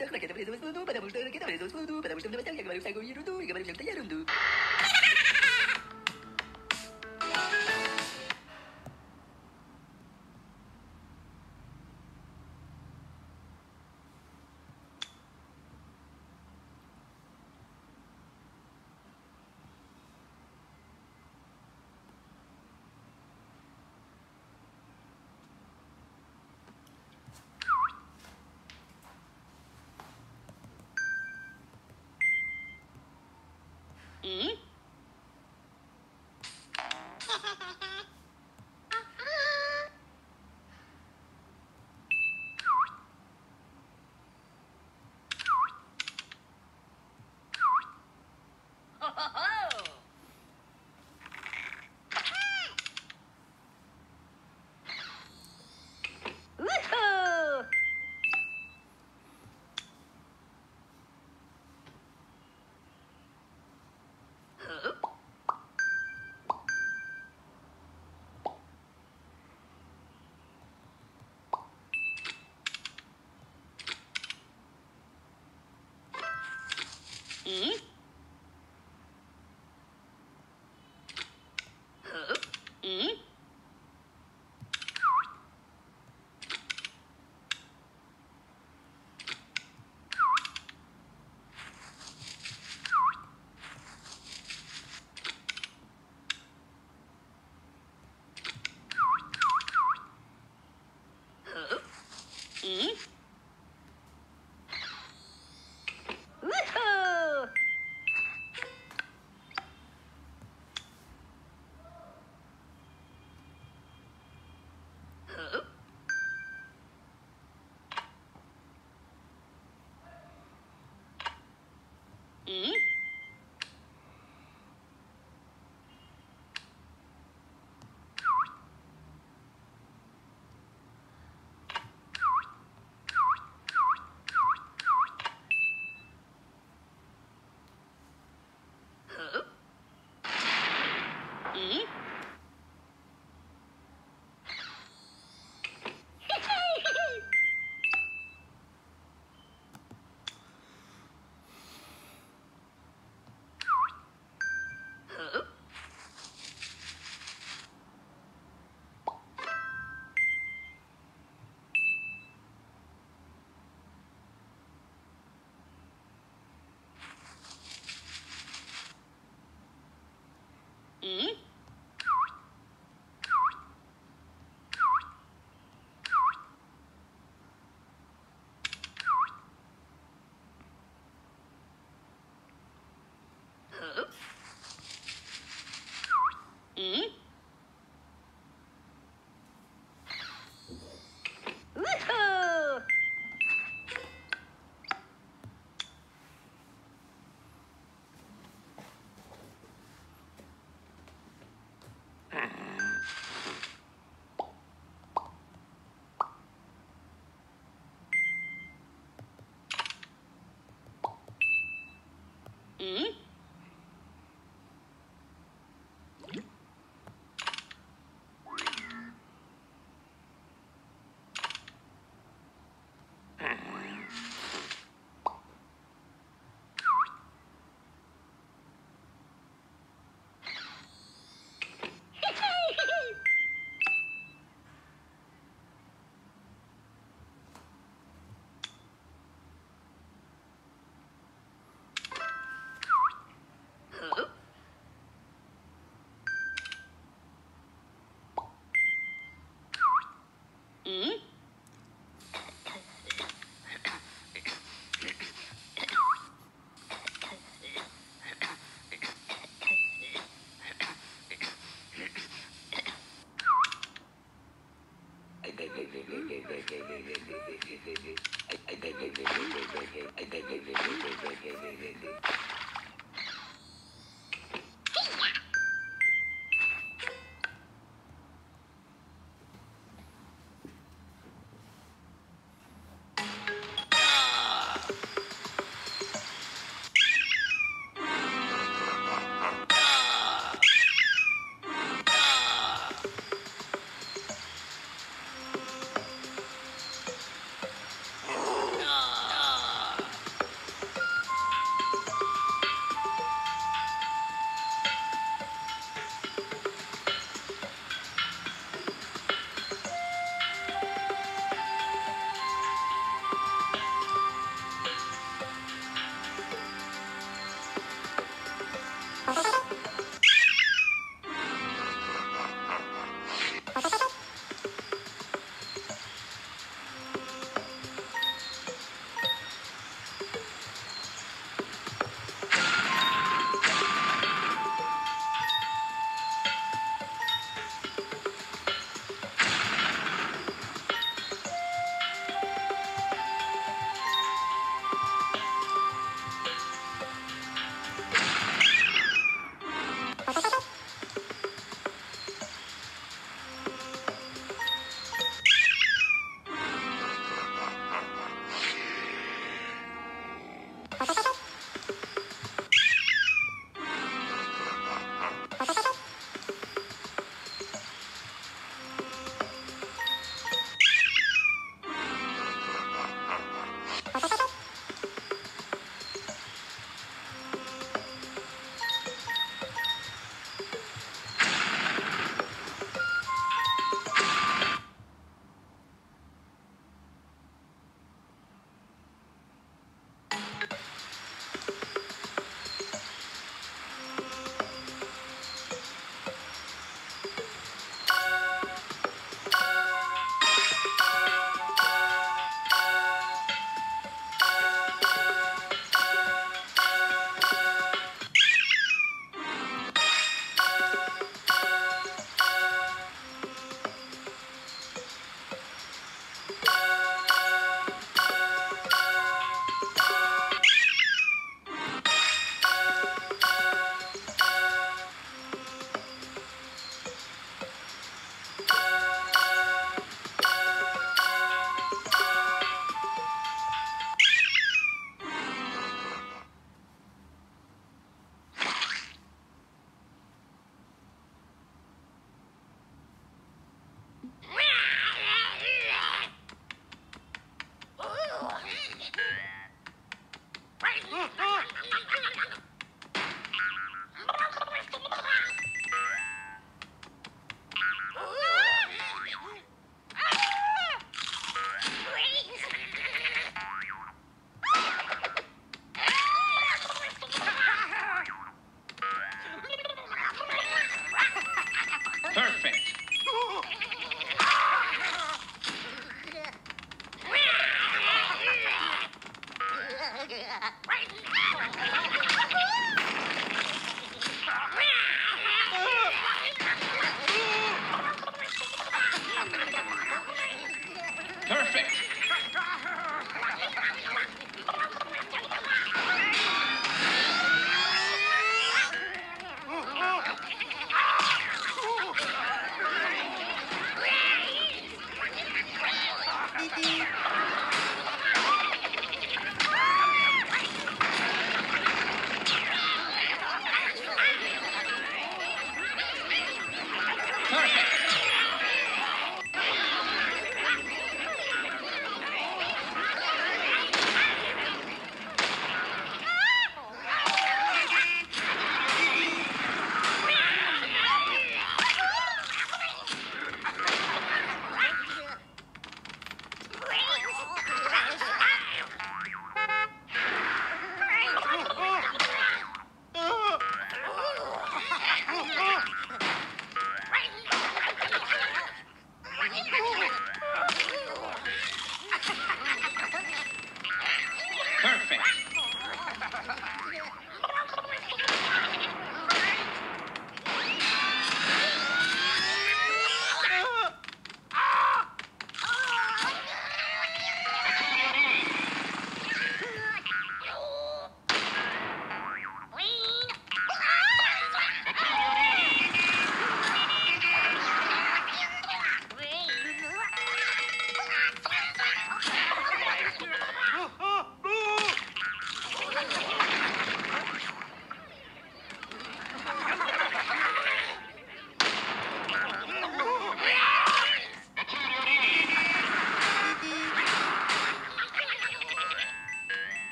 Mm. Oh! Woohoo!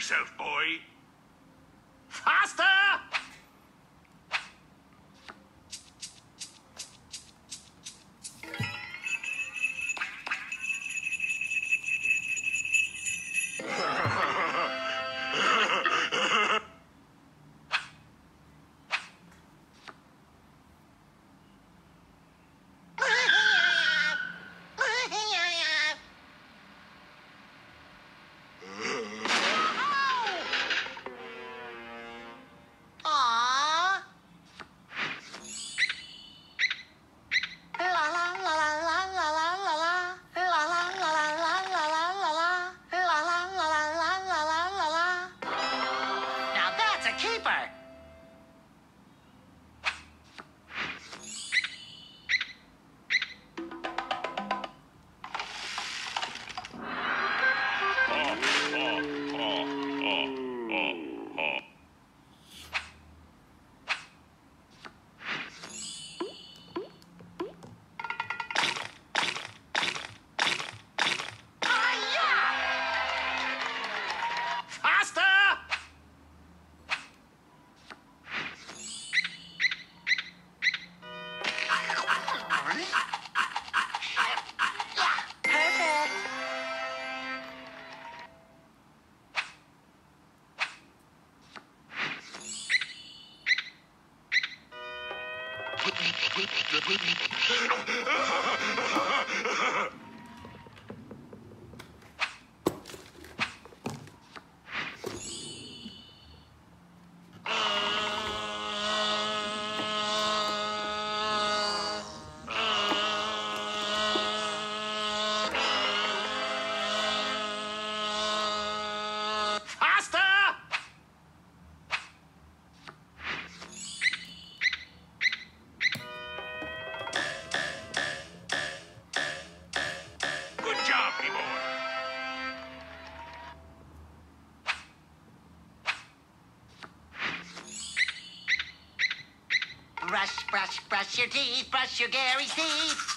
Yourself, your teeth, brush your Gary's teeth.